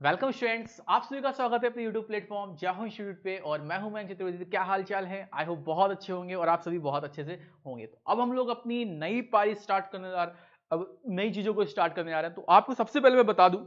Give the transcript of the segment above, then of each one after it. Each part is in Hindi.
वेलकम स्टूडेंट्स आप सभी का स्वागत है अपने यूट्यूब प्लेटफॉर्म जाहो इंस्टीट्यूट पे, और मैं हूँ मैं चतुर्वेदी क्या हाल चाल है? आई होप बहुत अच्छे होंगे और आप सभी बहुत अच्छे से होंगे। तो अब हम लोग अपनी नई पारी स्टार्ट करने जा रहे अब नई चीज़ों को स्टार्ट करने जा रहे हैं। तो आपको सबसे पहले मैं बता दूँ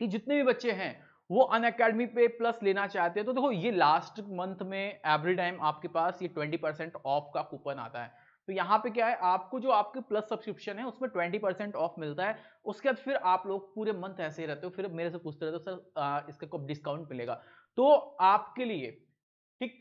कि जितने भी बच्चे हैं, वो अन अकेडमी पे प्लस लेना चाहते हैं। तो देखो, ये लास्ट मंथ में एवरी टाइम आपके पास ये ट्वेंटी परसेंट ऑफ़ का कूपन आता है। तो यहाँ पे क्या है, आपको जो आपके प्लस सब्सक्रिप्शन है, उसमें ट्वेंटी परसेंट ऑफ़ मिलता है। उसके बाद फिर आप लोग पूरे मंथ ऐसे ही रहते हो, फिर मेरे से पूछते रहते हो, सर इसका कब डिस्काउंट मिलेगा? तो आपके लिए, ठीक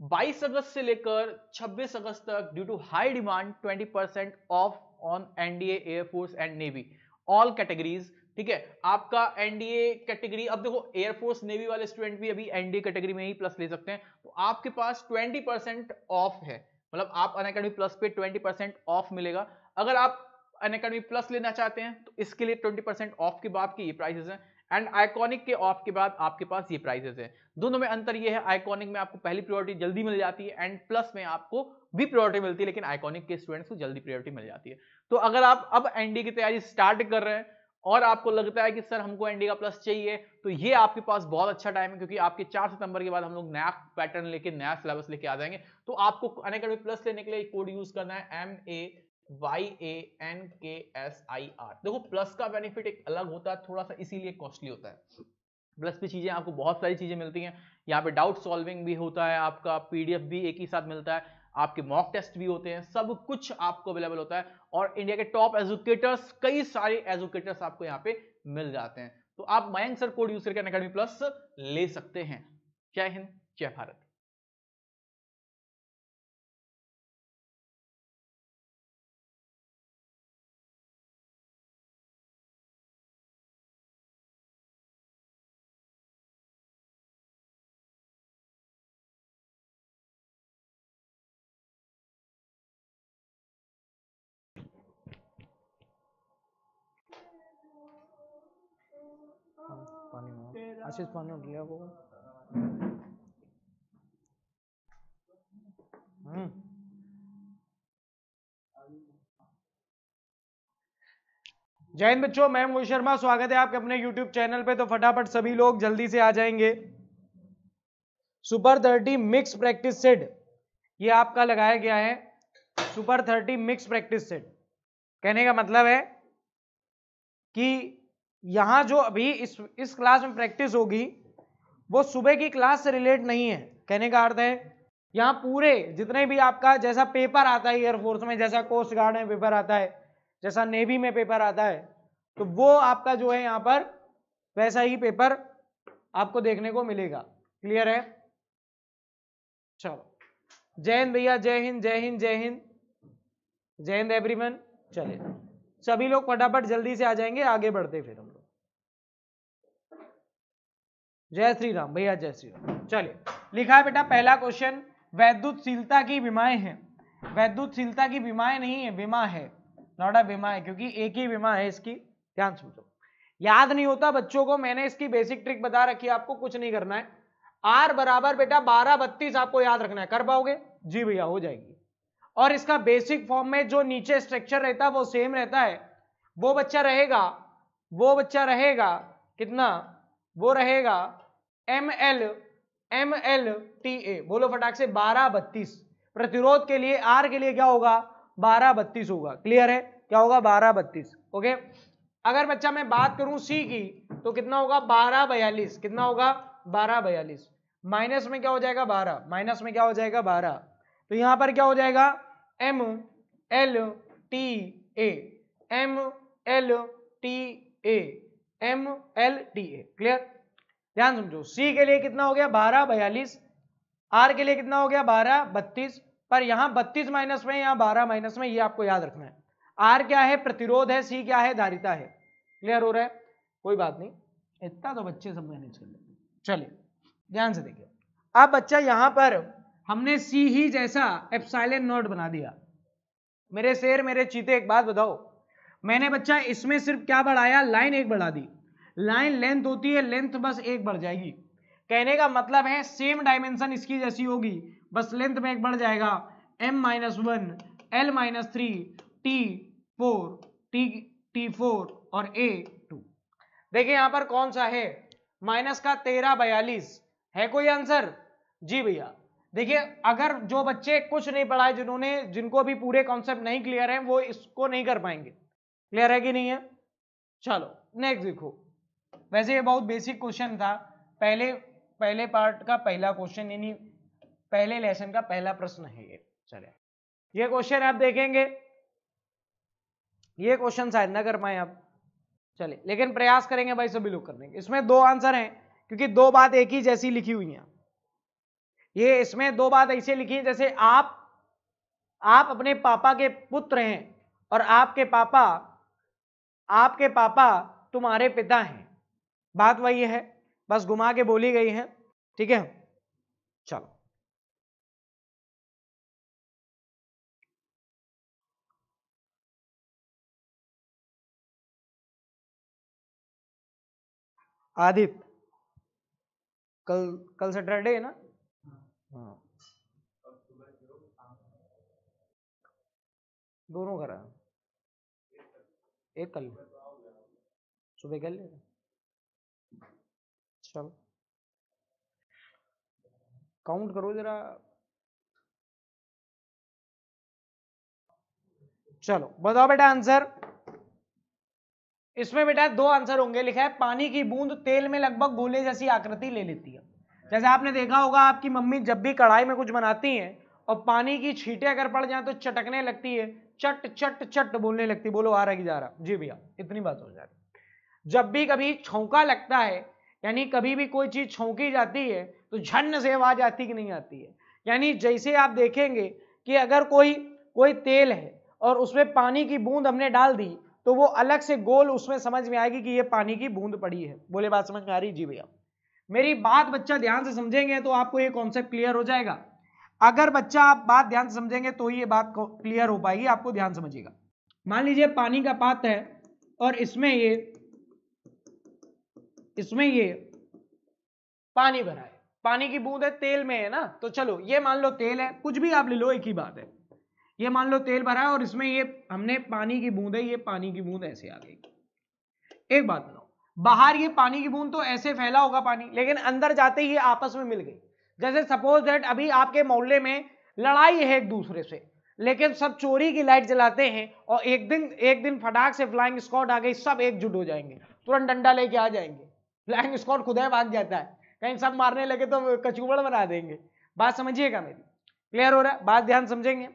22 अगस्त से लेकर 26 अगस्त तक due to high demand 20 percent off on NDA air force and navy all categories ठीक है? आपका एनडीए कैटेगरी अब देखो एयरफोर्स नेवी वाले स्टूडेंट भी अभी एनडीए कैटेगरी में ही प्लस ले सकते हैं। तो आपके पास 20 परसेंट ऑफ़ है। मतलब आप अन अकेडमी प्लस पे 20 परसेंट ऑफ़ मिलेगा। अगर आप अन अकेडमी प्लस लेना चाहते हैं तो इसके लिए 20 परसेंट ऑफ़ के बाद की ये प्राइसेस हैं एंड आइकॉनिक के ऑफ़ के बाद आपके पास ये प्राइसेस हैं। दोनों में अंतर ये है आइकॉनिक में आपको पहली प्रायोरिटी जल्दी मिल जाती है एंड प्लस में आपको भी प्रायोरिटी मिलती है, लेकिन आइकॉनिक के स्टूडेंट्स को जल्दी प्रायोरिटी मिल जाती है। तो अगर आप अब एनडी की तैयारी स्टार्ट कर रहे हैं और आपको लगता है कि, सर, हमको एनडी का प्लस चाहिए। तो ये आपके पास बहुत अच्छा टाइम है, क्योंकि आपके चार सितंबर के बाद हम लोग नया पैटर्न लेके, नया सिलेबस लेके आ जाएँगे। तो आपको अनकेडमी प्लस लेने के लिए कोड यूज़ करना है M A Y A N K S I R देखो प्लस का बेनिफिट एक अलग होता है, थोड़ा सा इसीलिए कॉस्टली होता है। प्लस पे चीज़ें, आपको बहुत सारी चीज़ें मिलती हैं। यहाँ पे डाउट सॉल्विंग भी होता है, आपका पीडीएफ भी एक ही साथ मिलता है। आपके मॉक टेस्ट भी होते हैं, सब कुछ आपको अवेलेबल होता है और इंडिया के टॉप एजुकेटर्स कई सारे एजुकेटर्स आपको यहाँ पे मिल जाते हैं। तो आप मयंक सर कोड यूज़ करके अकेडमी प्लस ले सकते हैं। जय हिंद, जय भारत। पानी आशीष पानी उठ लिया हम्म। जय हिंद बच्चों, मैं मोहित शर्मा, स्वागत है आपके अपने YouTube चैनल पे। तो फटाफट सभी लोग जल्दी से आ जाएँगे। Super thirty mix practice set ये आपका लगाया गया है। Super thirty mix practice set कहने का मतलब है कि यहाँ जो अभी इस इस क्लास में प्रैक्टिस होगी, वो सुबह की क्लास से रिलेट नहीं है। कहने का अर्थ है, यहाँ पूरे जितने भी आपका जैसा पेपर आता है एयरफोर्स में, जैसा कोस्ट गार्ड में पेपर आता है, जैसा नेवी में पेपर आता है तो वो आपका जो है यहाँ पर, वैसा ही पेपर आपको देखने को मिलेगा। क्लियर है? चलो। जय हिंद भैया, जय हिंद जय हिंद जय हिंद। जय हिंद एवरीवन चले सभी लोग फटाफट जल्दी से आ जाएँगे, आगे बढ़ते फिर हम लोग जय श्री राम भैया जय श्री राम चलिए, लिखा है बेटा, पहला क्वेश्चन वैद्युतशीलता की बीमाएँ हैं। वैद्युतशीलता की बीमाएँ नहीं है, बीमा है। अ विमा है, क्योंकि एक ही बीमा है इसकी, ध्यान समझो। याद नहीं होता बच्चों को, मैंने इसकी बेसिक ट्रिक बता रखी है आपको, कुछ नहीं करना है। आर बराबर बेटा, बारह बत्तीस आपको याद रखना है। कर पाओगे? जी भैया, हो जाएगी। और इसका बेसिक फॉर्म में जो नीचे स्ट्रक्चर रहता है, वो सेम रहता है। वो बच्चा रहेगा, वो बच्चा रहेगा, कितना? वो रहेगा M L M L T A बोलो फटाक से, बारह बत्तीस। प्रतिरोध के लिए आर के लिए क्या होगा? बारह बत्तीस होगा। क्लियर है? क्या होगा? बारह बत्तीस। ओके अगर बच्चा मैं बात करूँ सी की तो कितना होगा? बारह बयालीस। कितना होगा? बारह बयालीस। माइनस में क्या हो जाएगा? बारह। माइनस में क्या हो जाएगा? बारह। तो यहाँ पर क्या हो जाएगा? M L T A M L T A M L T A clear ध्यान समझो सी के लिए कितना हो गया? बारह, बयालीस। आर के लिए कितना हो गया? बारह, बत्तीस। पर यहाँ बत्तीस माइनस में या बारह माइनस में, ये आपको याद रखना है। आर क्या है? प्रतिरोध है। सी क्या है? धारिता है। क्लियर हो रहा है? कोई बात नहीं। इतना तो बच्चे सब मैनेज कर चलिए, ध्यान से देखिए। अब बच्चा यहाँ पर, हमने सी ही जैसा एप्साइलन नोट बना दिया। मेरे शेर, मेरे चीते, एक बात बताओ। मैंने बच्चा इसमें सिर्फ़ क्या बढ़ाया? लाइन एक बढ़ा दी। लाइन लेंथ होती है, लेंथ बस एक बढ़ जाएगी। कहने का मतलब है सेम डायमेंशन इसकी जैसी होगी। बस लेंथ में एक बढ़ जाएगा। M minus one L minus three T four T T four और a टू देखिए यहाँ पर कौन सा है? माइनस का तेरह बयालीस। है कोई आंसर जी भैया। देखिए, अगर जो बच्चे कुछ नहीं पढ़ाए, जिन्होंने, जिनको भी पूरे कॉन्सेप्ट नहीं क्लियर है, वो इसको नहीं कर पाएँगे। क्लियर है कि नहीं है? चलो नेक्स्ट देखो। वैसे ये बहुत बेसिक क्वेश्चन था। पहले पहले पार्ट का पहला क्वेश्चन यानी पहले लेसन का पहला प्रश्न है ये। चले ये क्वेश्चन आप देखेंगे। ये क्वेश्चन शायद ना कर पाए आप। चले लेकिन प्रयास करेंगे भाई सभी लोग करने के। इसमें दो आंसर हैं, क्योंकि दो बात एक ही जैसी लिखी हुई है। ये इसमें दो बात ऐसे लिखी है, जैसे आप आप अपने पापा के पुत्र हैं, और आपके पापा आपके पापा तुम्हारे पिता हैं। बात वही है, बस घुमा के बोली गई है, ठीक है? चलो। आदित्य, कल कल सैटरडे है ना? हाँ। दोनों करा एक कल सुबह कर लेना चलो काउंट करो जरा। चलो, बताओ बेटा आंसर इसमें बेटा दो आंसर होंगे, लिखा है, पानी की बूंद तेल में लगभग गोले जैसी आकृति ले लेती है। जैसे आपने देखा होगा, आपकी मम्मी जब भी कढ़ाई में कुछ बनाती हैं, और पानी की छींटे अगर पड़ जाए तो चटकने लगती है। चट चट चट बोलने लगती, बोलो, आ रहा कि जा रहा। जी भैया, इतनी बात हो जाती जब भी कभी छौका लगता है यानी कभी भी कोई चीज़ छौकी जाती है तो झन्न से आवाज़ आती कि नहीं आती है। यानी जैसे आप देखेंगे कि अगर कोई कोई तेल है और उसमें पानी की बूंद हमने डाल दी तो वो अलग से गोल उसमें समझ में आएगी कि ये पानी की बूंद पड़ी है। बोले, बात समझ में आ रही? जी भैया। मेरी बात बच्चा ध्यान से समझेंगे तो आपको ये कॉन्सेप्ट क्लियर हो जाएगा। अगर बच्चा आप बात ध्यान से समझेंगे तो ये बात क्लियर हो पाएगी, आपको ध्यान समझिएगा। मान लीजिए पानी का पात्र है और इसमें ये इसमें ये पानी भरा है। पानी की बूंद है, तेल में है ना? तो चलो, ये मान लो तेल है, कुछ भी आप ले लो, एक ही बात है। ये मान लो तेल भरा है और इसमें ये हमने पानी की बूंद है, ये पानी की बूंद ऐसे आ गई। एक बात बताओ बाहर ये पानी की बूंद तो ऐसे फैला होगा पानी, लेकिन अंदर जाते ही आपस में मिल गई। जैसे सपोज़ दैट अभी आपके मोहल्ले में लड़ाई है एक दूसरे से, लेकिन सब चोरी की लाइट जलाते हैं और एक दिन एक दिन फटाक से फ्लाइंग स्कॉट आ गई, सब एकजुट हो जाएँगे, तुरंत डंडा लेके आ जाएँगे। फ्लाइंग स्कॉट खुदा भाग जाता है। कहीं सब मारने लगे तो कचुबड़ बना देंगे। बात समझिएगा मेरी। क्लियर हो रहा है? बात ध्यान समझेंगे।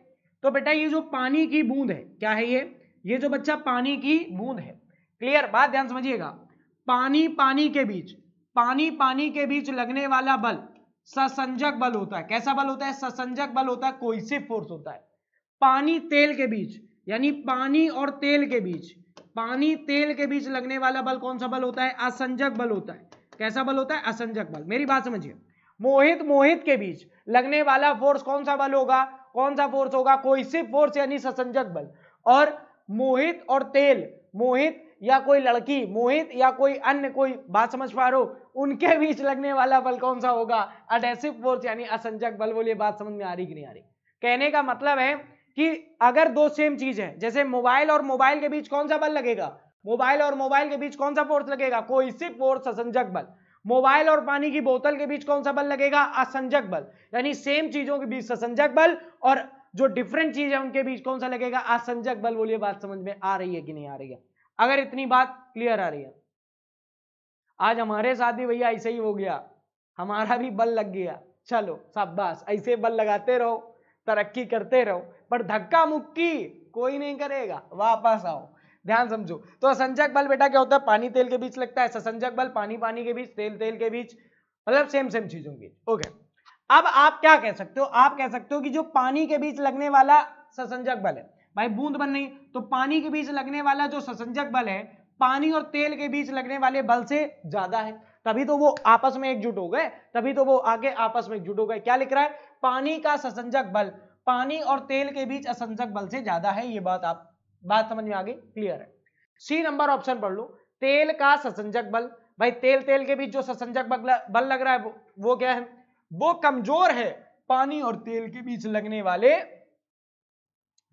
तो बेटा ये जो पानी की बूंद है, क्या है ये? ये जो बच्चा पानी की बूंद है। क्लियर बात ध्यान समझिएगा। पानी पानी के बीच, पानी पानी के बीच लगने वाला बल, ससंजक बल होता है। कैसा बल होता है? ससंजक बल होता है, कोई से फोर्स होता है। पानी तेल के बीच, यानी पानी और तेल के बीच पानी तेल के बीच लगने वाला बल कौन सा बल होता है? असंजक बल होता है। कैसा बल होता है? असंजक बल। मेरी बात समझिए। मोहित मोहित के बीच लगने वाला फोर्स कौन सा बल होगा? कौन सा फोर्स होगा? कोई से फोर्स यानी ससंजक बल। और मोहित और तेल, मोहित या कोई लड़की, मोहित या कोई अन्य, कोई बात समझ पा रहे हो? उनके बीच लगने वाला बल कौन सा होगा? अडेसिव फोर्स यानी असंजक बल। बोलिए, बात समझ में आ रही कि नहीं आ रही? कहने का मतलब है कि अगर दो सेम चीज़ है, जैसे मोबाइल और मोबाइल के बीच कौन सा बल लगेगा? मोबाइल और मोबाइल के बीच कौन सा फोर्स लगेगा? कोई सी फोर्स असंजक बल। मोबाइल और पानी की बोतल के बीच कौन सा बल लगेगा? असंजक बल। यानी सेम चीज़ों के बीच असंजक बल और जो डिफरेंट चीज़ है, उनके बीच कौन सा लगेगा? असंजक बल। बोलिए, बात समझ में आ रही है कि नहीं आ रही है? अगर इतनी बात क्लियर आ रही है। आज हमारे साथ भी भैया ऐसे ही हो गया। हमारा भी बल लग गया। चलो, शाबाश। ऐसे बल लगाते रहो, तरक्की करते रहो। पर धक्का मुक्की कोई नहीं करेगा। वापस आओ। ध्यान समझो। तो असंजक बल बेटा क्या होता है? पानी तेल के बीच लगता है। ससंजक बल पानी पानी के बीच, तेल तेल के बीच मतलब सेम सेम चीज़ों के ओके अब आप क्या कह सकते हो? आप कह सकते हो कि जो पानी के बीच लगने वाला ससंजक बल है, भाई बूंद बन नहीं तो पानी के बीच लगने वाला जो ससंजक बल है, पानी और तेल के बीच लगने वाले बल से ज़्यादा है। तभी तो वो आपस में एकजुट हो गए, तभी तो वो आगे आपस में एकजुट हो गए। क्या लिख रहा है? पानी का ससंजक बल। पानी और तेल के बीच असंजक बल से ज़्यादा है ये बात आप बात समझ में आ गई? क्लियर है। सी नंबर ऑप्शन पढ़ लो। तेल का ससंजक बल। भाई तेल तेल के बीच जो ससंजक बल लग रहा है वो, वो क्या है? वो कमज़ोर है। पानी और तेल के बीच लगने वाले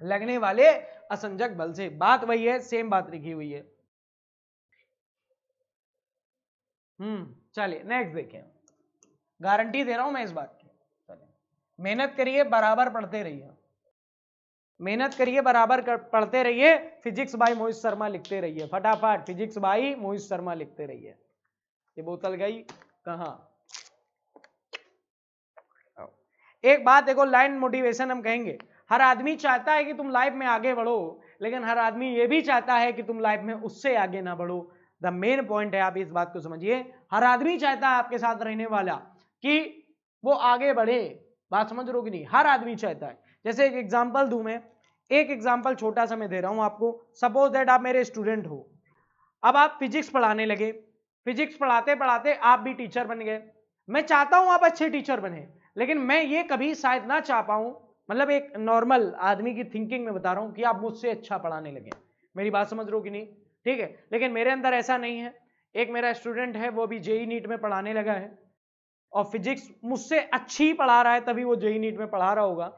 लगने वाले असंजक बल से। बात वही है सेम बात लिखी हुई है। हम्म चलिए नेक्स्ट देखें। गारंटी दे रहा हूँ मैं इस चलिए मेहनत करिए बराबर पढ़ते रहिए। मेहनत करिए बराबर कर, पढ़ते रहिए। फिजिक्स बाई मोहित शर्मा लिखते रहिए। फटाफट फिजिक्स बाई मोहित शर्मा लिखते रहिए। ये बोतल गई कहा? एक बात देखो लाइन मोटिवेशन हम कहेंगे। हर आदमी चाहता है कि तुम लाइफ में आगे बढ़ो लेकिन हर आदमी ये भी चाहता है कि तुम लाइफ में उससे आगे ना बढ़ो। द मेन पॉइंट है आप इस बात को समझिए। हर आदमी चाहता है आपके साथ रहने वाला कि वो आगे बढ़े। बात समझ रहे कि नहीं? हर आदमी चाहता है। जैसे एक एग्ज़ाम्पल दू मैं। एक एग्ज़ाम्पल छोटा सा मैं दे रहा हूँ आपको। सपोज़ दैट आप मेरे स्टूडेंट हो। अब आप फिजिक्स पढ़ाने लगे। फिजिक्स पढ़ाते पढ़ाते आप भी टीचर बन गए। मैं चाहता हूँ आप अच्छे टीचर बने। लेकिन मैं ये कभी शायद ना चाह पाऊँ। मतलब एक नॉर्मल आदमी की थिंकिंग में बता रहा हूँ कि आप मुझसे अच्छा पढ़ाने लगे। मेरी बात समझ रहे हो कि नहीं? ठीक है। लेकिन मेरे अंदर ऐसा नहीं है। एक मेरा स्टूडेंट है, वो भी जेई नीट में पढ़ाने लगा है। और फिजिक्स मुझसे अच्छी पढ़ा रहा है तभी वो जेई नीट में पढ़ा रहा होगा।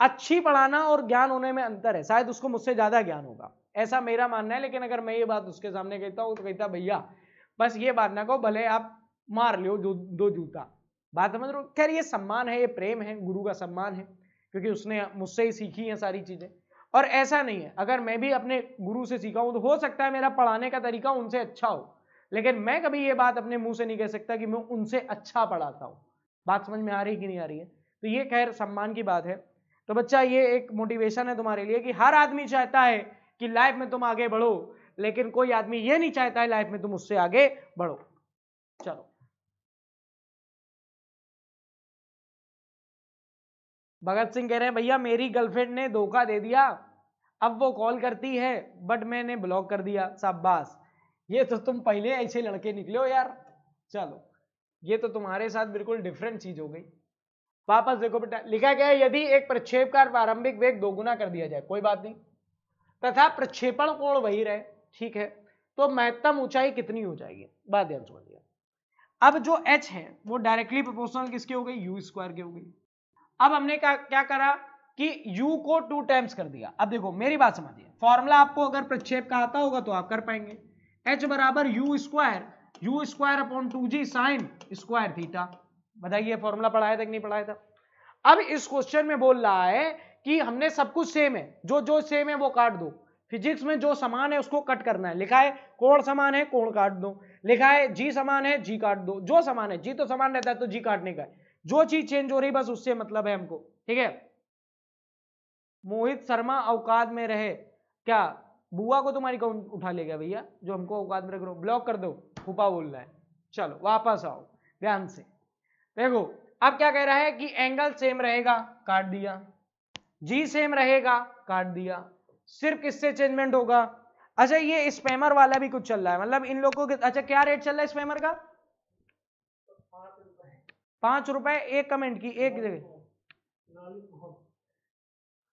अच्छी पढ़ाना और ज्ञान होने में अंतर है शायद उसको मुझसे ज़्यादा ज्ञान होगा। ऐसा मेरा मानना है लेकिन अगर मैं ये बात उसके सामने कहता हूँ तो कहता भैया बस ये बात ना कहो भले आप मार लो दो, दो जूता। बात समझ रहे खैर ये सम्मान है ये प्रेम है गुरु का सम्मान है क्योंकि उसने मुझसे ही सीखी है सारी चीज़ें। और ऐसा नहीं है अगर मैं भी अपने गुरु से सीखा हूँ तो हो सकता है मेरा पढ़ाने का तरीका उनसे अच्छा हो। लेकिन मैं कभी ये बात अपने मुँह से नहीं कह सकता कि मैं उनसे अच्छा पढ़ाता हूँ। बात समझ में आ रही कि नहीं आ रही है? तो ये खैर सम्मान की बात है। तो बच्चा, ये एक मोटिवेशन है तुम्हारे लिए कि हर आदमी चाहता है कि लाइफ में तुम आगे बढ़ो, लेकिन कोई आदमी ये नहीं चाहता है लाइफ में तुम उससे आगे बढ़ो। चलो। भगत सिंह कह रहे हैं, भैया, मेरी गर्लफ्रेंड ने धोखा दे दिया। अब वो कॉल करती है बट मैंने ब्लॉक कर दिया। शाबाश। ये तो तुम पहले ऐसे लड़के निकले हो यार। चलो, ये तो तुम्हारे साथ बिल्कुल डिफरेंट चीज़ हो गई। वापस देखो बेटा, लिखा गया यदि एक प्रक्षेप का प्रारंभिक वेग दोगुना कर दिया जाए, कोई बात नहीं। तथा प्रक्षेपण कोण वही रहे, ठीक है? तो महत्तम ऊंचाई कितनी हो जाएगी? बात ध्यान समझिए अब जो h है, वो डायरेक्टली प्रोपोर्शनल किसकी हो गई? यू स्क्वायर की हो गई। अब हमने क्या क्या करा कि u को टू टाइम्स कर दिया। अब देखो, मेरी बात समझिए। फॉर्मूला आपको अगर प्रक्षेप का आता होगा तो आप कर पाएँगे। H बराबर u square u square upon two g sine square theta बताइए फॉर्मूला पढ़ाया था कि नहीं पढ़ाया था? अब इस क्वेश्चन में बोल रहा है कि हमने सब कुछ सेम है। जो जो सेम है, वो काट दो। फिजिक्स में जो समान है, उसको कट करना है। लिखा है, कोण समान है, कोण काट दो। लिखा है जी समान है जी काट दो। जो समान है जी तो समान रहता है तो जी काटने का है। जो चीज़ चेंज हो रही, बस उससे मतलब है हमको। ठीक है? मोहित शर्मा औकात में रहे। क्या? बुआ को तुम्हारी कौन उठा ले गया भैया जो हमको औकात में रख ब्लॉक कर दो। फूफा बोल रहा है। चलो वापस आओ। ध्यान से। देखो अब क्या कह रहा है कि एंगल सेम रहेगा काट दिया। जी सेम रहेगा काट दिया। सिर्फ़ किससे चेंजमेंट होगा। अच्छा ये स्पेमर वाला भी कुछ चल रहा है। मतलब इन लोगों के अच्छा क्या रेट चल रहा है स्पेमर का? पाँच रुपए एक कमेंट की एक जगह।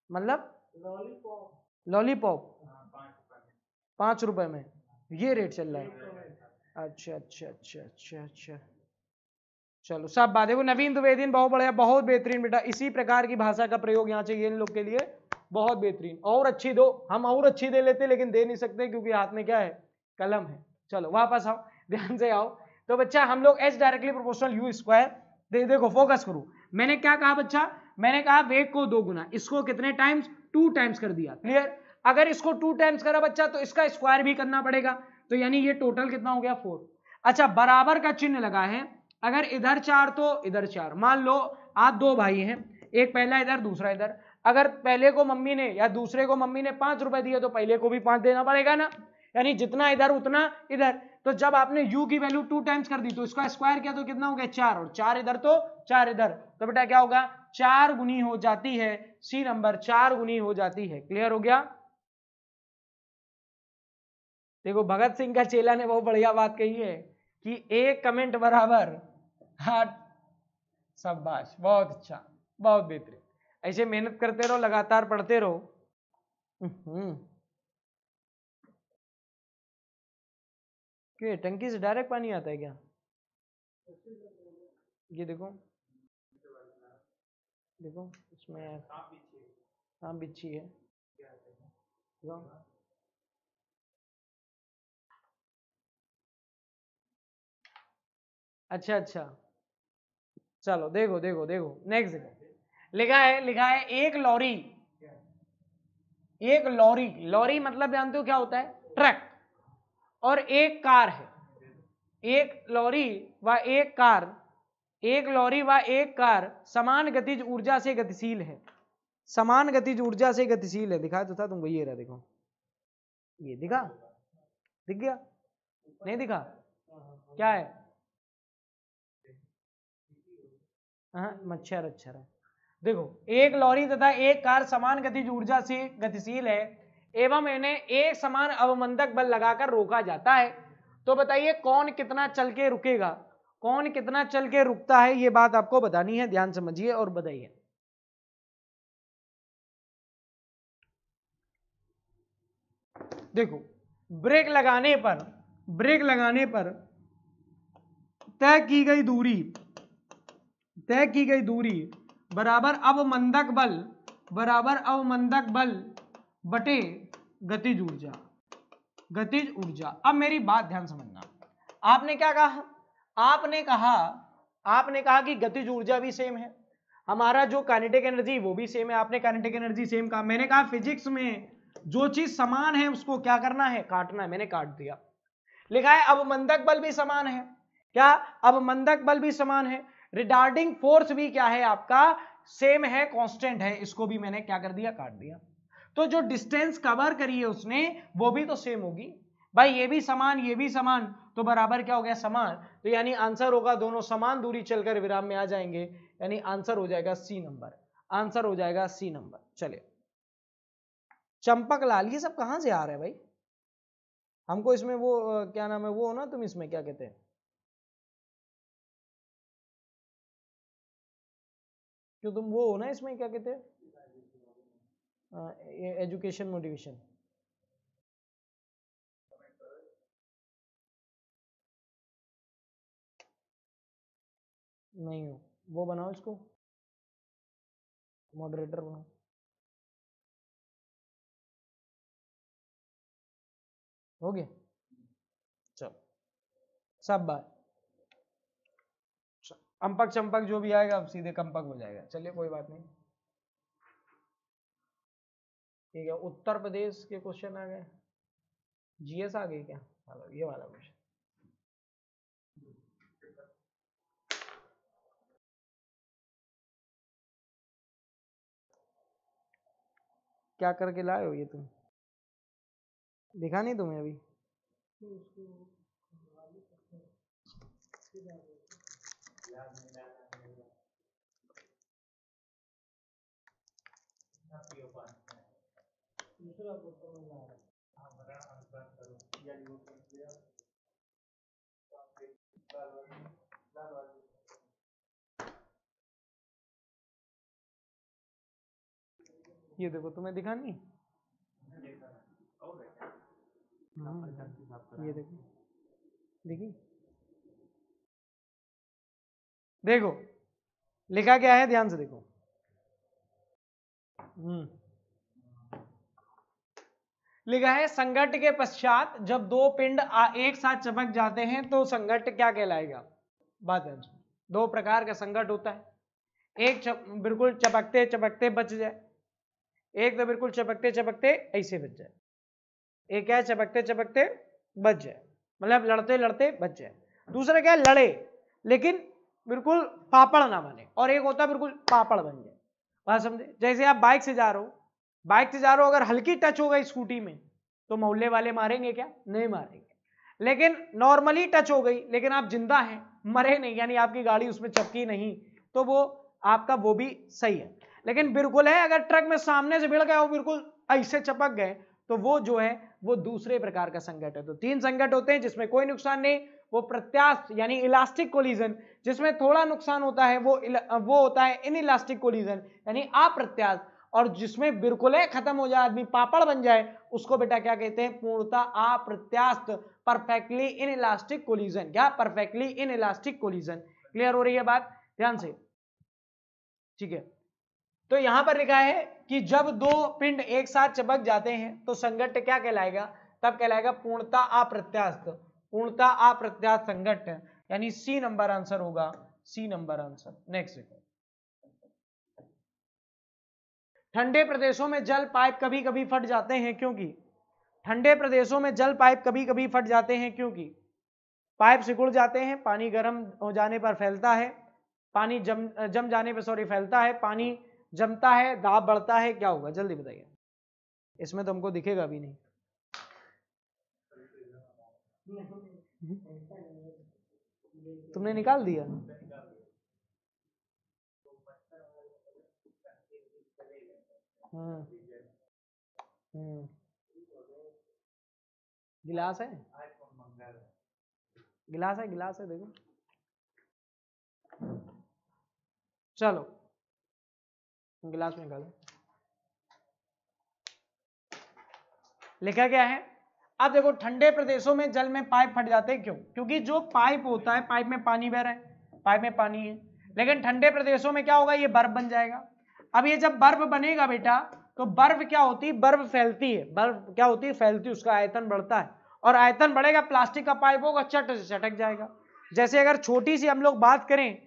मतलब? लॉलीपॉप लॉलीपॉप पाँच रुपए में। ये रेट चल रहा है। अच्छा अच्छा अच्छा अच्छा अच्छा। चलो सब बात देखो नवीन द्विवेदीन बहुत बढ़िया बहुत बेहतरीन बेटा। इसी प्रकार की भाषा का प्रयोग यहाँ चाहिए इन लोग के लिए। बहुत बेहतरीन। और अच्छी दो। हम और अच्छी दे लेते लेकिन दे नहीं सकते क्योंकि हाथ में क्या है? कलम है। चलो वापस आओ। ध्यान से आओ। तो बच्चा हम लोग H directly proportional u square दे, देखो फोकस करो। मैंने क्या कहा बच्चा? मैंने कहा वेग को दो गुना। इसको कितने टाइम्स टू टाइम्स कर दिया। क्लियर अगर इसको टू टाइम्स करा बच्चा तो इसका स्क्वायर भी करना पड़ेगा। तो यानी ये टोटल कितना हो गया फोर अच्छा बराबर का चिन्ह लगा है। अगर इधर चार तो इधर चार। मान लो आप दो भाई हैं। एक पहला इधर, दूसरा इधर। अगर पहले को मम्मी ने या दूसरे को मम्मी ने पाँच रुपए दिए तो पहले को भी पाँच देना पड़ेगा ना। यानी जितना इधर, उतना इधर। तो जब आपने u की वैल्यू टू टाइम्स कर दी तो इसका स्क्वायर किया तो कितना हो गया चार। और चार इधर तो चार इधर। तो बेटा क्या होगा? चार गुनी हो जाती है। सी नंबर चार गुनी हो जाती है। क्लियर हो गया? देखो, भगत सिंह का चेला ने बहुत बढ़िया बात कही है कि एक कमेंट बराबर हाथ शाबाश, बहुत अच्छा बहुत बेहतरीन। ऐसे मेहनत करते रहो, लगातार पढ़ते रहो। हम्म। क्यों टंकी से डायरेक्ट पानी आता है क्या? ये देखो। देखो, इसमें सांप बिच्छी है। अच्छा अच्छा। चलो, देखो देखो देखो नेक्स्ट लिखा है लिखा है, एक लॉरी। एक लॉरी लॉरी मतलब जानते हो क्या होता है? ट्रक। और एक कार है। एक लॉरी व एक कार, एक लॉरी व एक कार समान गतिज ऊर्जा से गतिशील है। समान गतिज ऊर्जा से गतिशील है। दिखा तो था तुमको ये रहा देखो। ये दिखा? दिख गया? नहीं दिखा? क्या है? मच्छर अच्छर है। देखो, एक लॉरी तथा एक कार समान गतिज ऊर्जा से गतिशील है, एवं इन्हें एक समान अवमंदक बल लगाकर रोका जाता है। तो बताइए, कौन कितना चल के रुकेगा? कौन कितना चल के रुकता है? ये बात आपको बतानी है, ध्यान समझिए और बताइए। देखो, ब्रेक लगाने पर, ब्रेक लगाने पर तय की गई दूरी तय की गई दूरी बराबर अवमंदक बल, बराबर अवमंदक बल बटे गतिज ऊर्जा। गतिज ऊर्जा। अब मेरी बात ध्यान समझना। आपने क्या कहा? आपने कहा आपने कहा कि गतिज ऊर्जा भी सेम है। हमारा जो काइनेटिक एनर्जी वो भी सेम है। आपने काइनेटिक एनर्जी सेम कहा। मैंने कहा फिजिक्स में जो चीज़ समान है, उसको क्या करना है? काटना है। मैंने काट दिया। लिखा है अब मंदक बल भी समान है। क्या? अब मंदक बल भी समान है। रिडार्डिंग फोर्स भी क्या है आपका? सेम है कांस्टेंट है। इसको भी मैंने क्या कर दिया? काट दिया। तो जो डिस्टेंस कवर करी है उसने, वो भी तो सेम होगी। भाई, ये भी समान, ये भी समान तो बराबर क्या हो गया? समान। तो यानी आंसर होगा, दोनों समान दूरी चलकर विराम में आ जाएँगे। यानी आंसर हो जाएगा सी नंबर आंसर हो जाएगा सी नंबर चले चंपक लाल, ये सब कहाँ से आ रहे है भाई? हमको इसमें वो क्या नाम है? वो हो ना, तुम इसमें क्या कहते हैं? क्यों तुम वो हो ना इसमें, क्या कहते हैं? एजुकेशन मोटिवेशन नहीं हो। वो बनाओ इसको। मॉडरेटर बनाओ। हो गया? चलो। सब बात। अंपक चंपक जो भी आएगा, अब सीधे कंपक हो जाएगा। चलिए, कोई बात नहीं। ठीक है, उत्तर प्रदेश के क्वेश्चन आ गए। जीएस आ गई क्या? मतलब ये वाला क्वेश्चन क्या करके लाए हो ये तुम? दिखा नहीं तुम्हें अभी? ये देखो तुम्हें दिखा नहीं? हाँ, ये देखो। देखी? देखो लिखा क्या है? ध्यान से देखो। हम्म। लिखा है संगठ के पश्चात जब दो पिंड एक साथ चमक जाते हैं तो संगठ क्या कहलाएगा? बात है दो प्रकार का संगठ होता है। एक बिल्कुल चपकते चपकते बच जाए। एक तो बिल्कुल चपकते चपकते ऐसे बच जाए। एक क्या है? चपकते चपकते बच जाए। मतलब लड़ते लड़ते बच जाए। दूसरा क्या है? लड़े, लेकिन बिल्कुल पापड़ ना बने। और एक होता है, बिल्कुल पापड़ बन जाए। बात समझे? जैसे आप बाइक से जा रहे हो बाइक से जा रहे हो, अगर हल्की टच हो गई स्कूटी में तो मोहल्ले वाले मारेंगे क्या? नहीं मारेंगे। लेकिन नॉर्मली टच हो गई, लेकिन आप ज़िंदा हैं, मरे नहीं, यानी आपकी गाड़ी उसमें चपकी नहीं तो वो आपका, वो भी सही है। लेकिन बिल्कुल है, अगर ट्रक में सामने से भिड़ गया वो बिल्कुल ऐसे चपक गए तो वो जो है, वो दूसरे प्रकार का संकट है। तो तीन संकट होते हैं, जिसमें कोई नुकसान नहीं, वो प्रत्यास्थ, यानी इलास्टिक कोलिजन, जिसमें थोड़ा नुकसान होता है, वो वो होता है इन इलास्टिक कोलिजन, यानी अप्रत्यास्थ। और जिसमें बिल्कुल खत्म हो जाए, आदमी पापड़ बन जाए, उसको बेटा क्या कहते हैं? पूर्णता अप्रत्यास्थ परफेक्टली इन इलास्टिक कोलिजन क्या? Perfectly inelastic collision clear हो रही है बात? ध्यान से। ठीक है। तो यहाँ पर लिखा है कि जब दो पिंड एक साथ चपक जाते हैं तो संगठ क्या कहलाएगा? तब कहलाएगा पूर्णता अप्रत्यास्थ। पूर्णता अप्रत्यास्थ संगठ। यानी सी नंबर आंसर होगा। सी नंबर आंसर नेक्स्ट देखो ठंडे प्रदेशों में जल पाइप कभी कभी फट जाते हैं क्योंकि ठंडे प्रदेशों में जल पाइप कभी कभी फट जाते हैं क्योंकि पाइप सिकुड़ जाते हैं पानी गर्म हो जाने पर फैलता है पानी जम जम जाने पर सॉरी फैलता है पानी जमता है दाब बढ़ता है क्या होगा? जल्दी बताइए। इसमें तो हमको दिखेगा भी नहीं। तुमने निकाल दिया? हम्म। हम्म। गिलास है? गिलास है गिलास है देखो। चलो। गिलास में निकालो। लिखा क्या है? अब देखो ठंडे प्रदेशों में जल में पाइप फट जाते हैं क्यों? क्योंकि जो पाइप होता है पाइप में पानी बह रहा है पाइप में पानी है। लेकिन ठंडे प्रदेशों में क्या होगा? ये बर्फ़ बन जाएगा। अब ये जब बर्फ़ बनेगा बेटा तो बर्फ़ क्या होती? है बर्फ़ फैलती है। बर्फ़ क्या होती है? फैलती है, उसका आयतन बढ़ता है। और आयतन बढ़ेगा, प्लास्टिक का पाइप होगा, चट से चटक जाएगा। जैसे अगर छोटी सी हम लोग बात करें,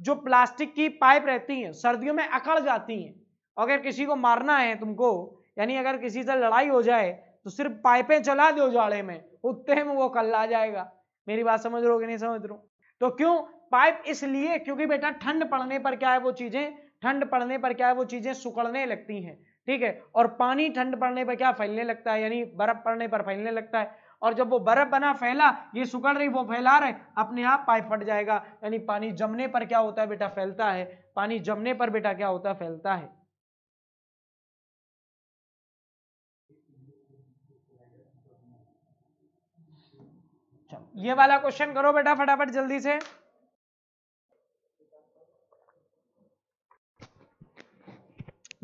जो प्लास्टिक की पाइप रहती हैं, सर्दियों में अकड़ जाती हैं। अगर किसी को मारना है तुमको, यानी अगर किसी से लड़ाई हो जाए तो सिर्फ़ पाइपें चला दो जाड़े में, उतने में वो कल आ जाएगा। मेरी बात समझ रहे हो कि नहीं समझ रहे हो? तो क्यों? पाइप इसलिए, क्योंकि बेटा ठंड पड़ने पर क्या है वो चीज़ें ठंड पड़ने पर क्या है, वो चीज़ें सुकड़ने लगती हैं, ठीक है? और पानी ठंड पड़ने पर क्या फैलने लगता है, यानी बर्फ़ पड़ने पर फैलने लगता है। और जब वो बर्फ़ बना फैला, ये सुकड़ रही, वो फैला रहे, अपने आप पाइप फट जाएगा। यानी पानी जमने पर क्या होता है बेटा, फैलता है। पानी जमने पर बेटा क्या होता है, फैलता है। ये वाला क्वेश्चन करो बेटा फटाफट जल्दी से।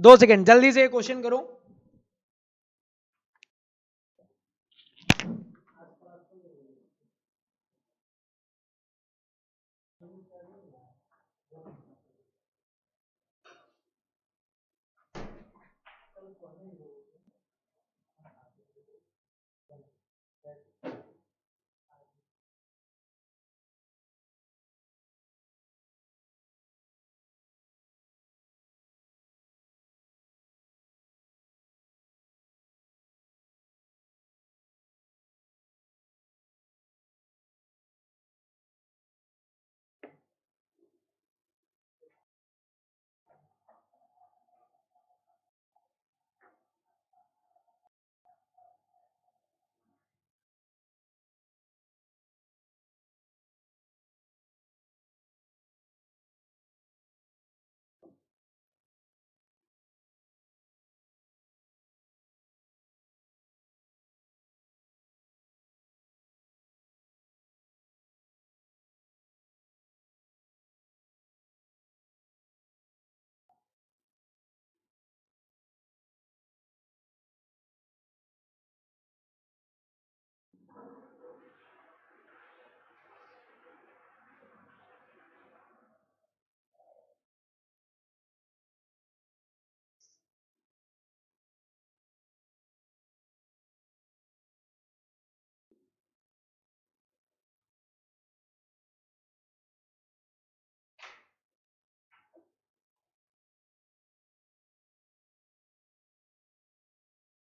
दो सेकेंड जल्दी से क्वेश्चन करो।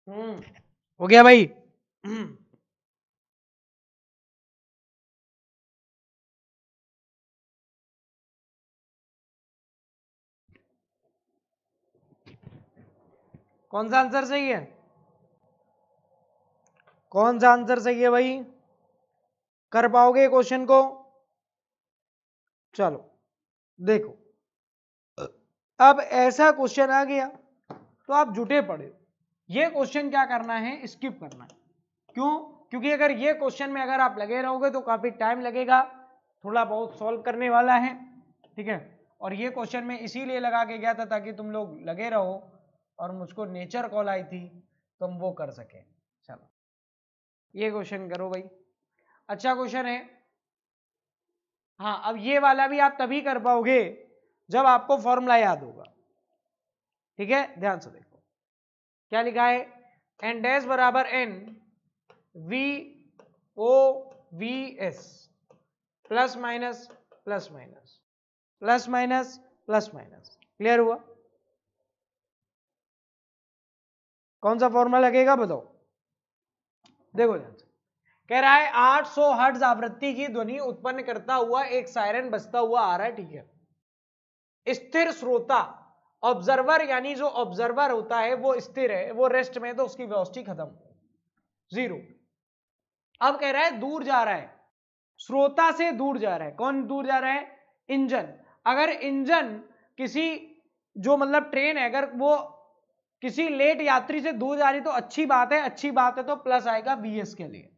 हो गया भाई। कौन सा आंसर सही है? कौन सा आंसर सही है भाई? कर पाओगे क्वेश्चन को? चलो देखो। अब ऐसा क्वेश्चन आ गया तो आप जुटे पड़े ये क्वेश्चन क्या करना है? स्किप करना है। क्यों? क्योंकि अगर ये क्वेश्चन में अगर आप लगे रहोगे तो काफ़ी टाइम लगेगा, थोड़ा बहुत सॉल्व करने वाला है, ठीक है? और ये क्वेश्चन में इसीलिए लगा के गया था ताकि तुम लोग लगे रहो और मुझको नेचर कॉल आई थी तो हम वो कर सके। चलो। ये क्वेश्चन करो भाई। अच्छा क्वेश्चन है। हाँ अब ये वाला भी आप तभी कर पाओगे जब आपको फॉर्मूला याद होगा। ठीक है? ध्यान से देखो। क्या लिखा है? एन डैश बराबर n v o v s plus minus plus minus plus minus plus minus clear हुआ? कौन सा फॉर्मूला लगेगा बताओ? देखो ध्यान से। कह रहा है 800 सौ हर्ट्ज आवृत्ति की ध्वनि उत्पन्न करता हुआ एक सायरन बजता हुआ आ रहा है, ठीक है। स्थिर श्रोता ऑब्जर्वर यानी जो ऑब्जर्वर होता है, वो स्थिर है, वो रेस्ट में तो उसकी वेलोसिटी खत्म। ज़ीरो अब कह रहा है, दूर जा रहा है। श्रोता से दूर जा रहा है। कौन दूर जा रहा है? इंजन। अगर इंजन किसी, जो मतलब ट्रेन है, अगर वो किसी लेट यात्री से दूर जा रही तो अच्छी बात है, अच्छी बात है तो प्लस आएगा VS के लिए।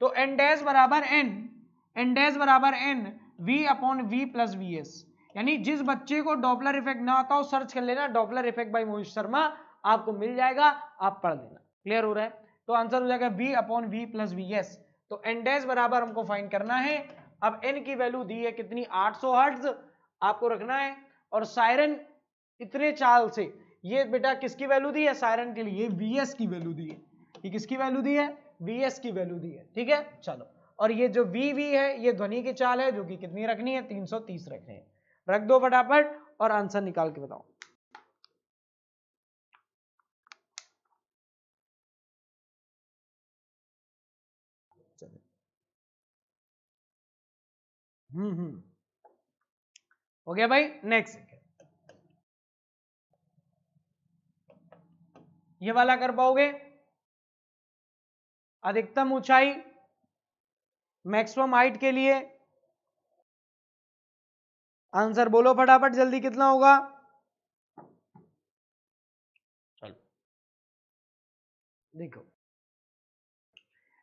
तो एन डैश बराबर एन एन डैश बराबर n v upon v plus v s यानी जिस बच्चे को डॉपलर इफ़ेक्ट ना आता हो, सर्च कर लेना, Doppler effect by Mohit Sharma, आपको मिल जाएगा, आप पढ़ लेना। क्लियर हो रहा है? तो आंसर हो जाएगा v upon v plus v s तो एन बराबर हमको फाइंड करना है। अब एन की वैल्यू दी है कितनी? 800 हर्ट्ज आपको रखना है। और सायरन इतने चाल से, ये बेटा किसकी वैल्यू दी है? सायरन के लिए वी एस की वैल्यू दी है। ये किसकी वैल्यू दी है? वी एस की वैल्यू दी है। ठीक है? चलो। और ये जो वी वी है, ये ध्वनि की चाल है, जो कि कितनी रखनी है? 330 रखनी है। रख दो फटाफट और आंसर निकाल के बताओ। हम्म हम्म। हो गया भाई नेक्स्ट ये वाला कर पाओगे? अधिकतम ऊंचाई मैक्सिमम हाइट के लिए आंसर बोलो फटाफट जल्दी कितना होगा? देखो।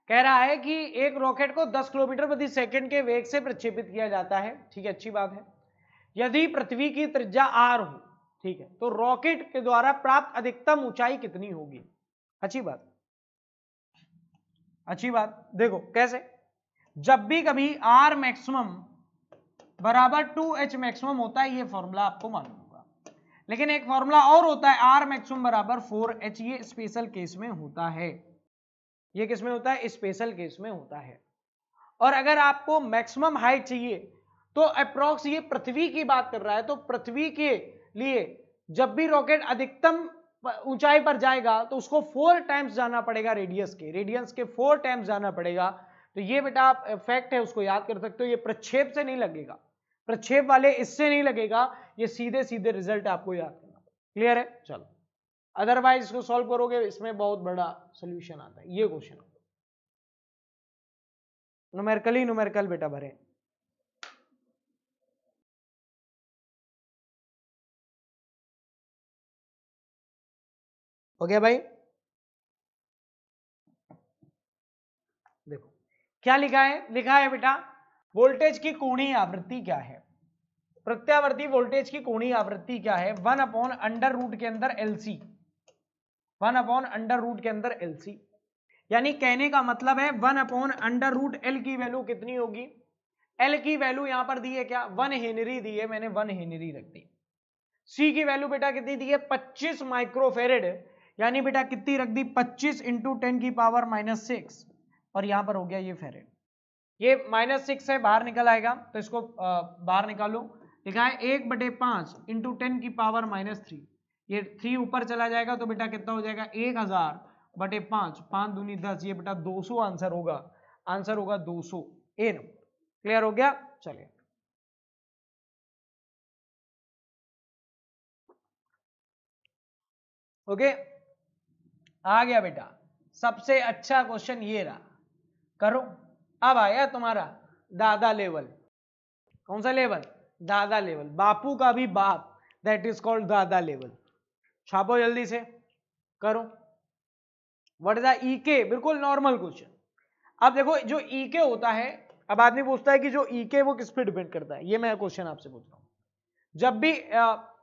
कह रहा है कि एक रॉकेट को 10 किलोमीटर प्रति सेकंड के वेग से प्रक्षेपित किया जाता है। ठीक है अच्छी बात है। यदि पृथ्वी की त्रिज्या आर हो ठीक है तो रॉकेट के द्वारा प्राप्त अधिकतम ऊंचाई कितनी होगी? अच्छी बात। अच्छी बात। देखो कैसे? जब भी कभी आर मैक्सिमम बराबर टू एच मैक्सिमम होता है, ये फॉर्मूला आपको मालूम होगा। लेकिन एक फॉर्मूला और होता है आर मैक्सिमम बराबर फोर एच ये स्पेशल केस में होता है। ये किसमें होता है? स्पेशल केस में होता है। और अगर आपको मैक्सिमम हाइट चाहिए तो अप्रोक्स ये पृथ्वी की बात कर रहा है तो पृथ्वी के लिए जब भी रॉकेट अधिकतम ऊंचाई पर जाएगा तो उसको फोर टाइम्स जाना पड़ेगा रेडियस के। रेडियंस के फोर टाइम्स जाना पड़ेगा। तो ये बेटा आप फैक्ट है, उसको याद कर सकते हो, ये प्रक्षेप से नहीं लगेगा। प्रक्षेप वाले इससे नहीं लगेगा, ये सीधे सीधे रिज़ल्ट आपको याद करना क्लियर है? चलो। अदरवाइज़ इसको सॉल्व करोगे, इसमें बहुत बड़ा सोल्यूशन आता है। ये क्वेश्चन नुमेरिकल ही नुमेरिकल बेटा भरे। हो गया भाई? देखो। क्या लिखा है? लिखा है बेटा वोल्टेज की कोणीय आवृत्ति क्या है? प्रत्यावर्ती वोल्टेज की कोणीय आवृत्ति क्या है? वन अपॉन अंडर रूट के अंदर LC. One upon under root के अंदर एलसी। यानी कहने का मतलब है one upon under root L की वैल्यू कितनी होगी? एल की वैल्यू यहाँ पर दी है क्या? वन हेनरी दी है, मैंने वन हेनरी रख दी। सी की वैल्यू बेटा कितनी दी है? 25 माइक्रोफेरेड। यानी बेटा कितनी रख दी? 25 इंटू टेन की पावर माइनस सिक्स और यहाँ पर हो गया ये फेरेड। ये माइनस सिक्स है बाहर निकल आएगा तो इसको बाहर निकालो। लिखा है, एक बटे पाँच इंटू टेन की पावर माइनस थ्री ये थ्री ऊपर चला जाएगा तो बेटा कितना हो जाएगा? एक हज़ार बटे पाँच पाँच दूनी दस, ये बेटा दो सौ आंसर होगा। आंसर होगा दो सौ। ए क्लियर हो गया? चलिए। ओके? आ गया बेटा। सबसे अच्छा क्वेश्चन ये रहा। करो। अब आया तुम्हारा दादा लेवल। कौन सा लेवल? दादा लेवल। बापू का भी बाप। That is called dada level. छापो जल्दी से। करो। वट इज़ ईके बिल्कुल नॉर्मल क्वेश्चन अब देखो, जो ईके e होता है, अब आदमी पूछता है कि जो ईके e वो किस पे डिपेंड करता है? ये मैं क्वेश्चन आपसे पूछ रहा हूँ। जब भी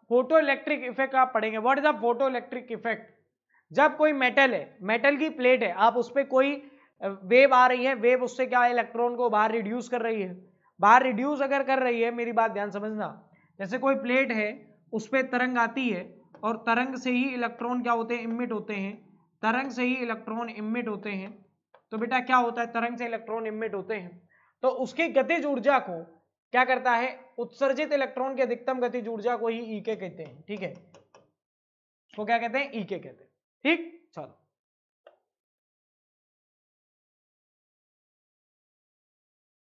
फ़ोटो इलेक्ट्रिक इफ़ेक्ट आप पढ़ेंगे what is the photoelectric effect जब कोई मेटल है मेटल की प्लेट है, आप उस पर कोई वेव आ रही है, वेव उससे क्या इलेक्ट्रॉन को बाहर रिड्यूस कर रही है। बाहर रिड्यूस अगर कर रही है, मेरी बात ध्यान समझना, जैसे कोई प्लेट है उस पर तरंग आती है और तरंग से ही इलेक्ट्रॉन क्या होते हैं इमिट होते हैं। तरंग से ही इलेक्ट्रॉन इमिट होते हैं। तो बेटा क्या होता है, तरंग से इलेक्ट्रॉन इमिट होते हैं। तो उसकी गतिज ऊर्जा को क्या करता है, उत्सर्जित इलेक्ट्रॉन की अधिकतम गतिज ऊर्जा को ही ई के कहते हैं, ठीक है? उसको क्या कहते हैं ई के कहते हैं, ठीक?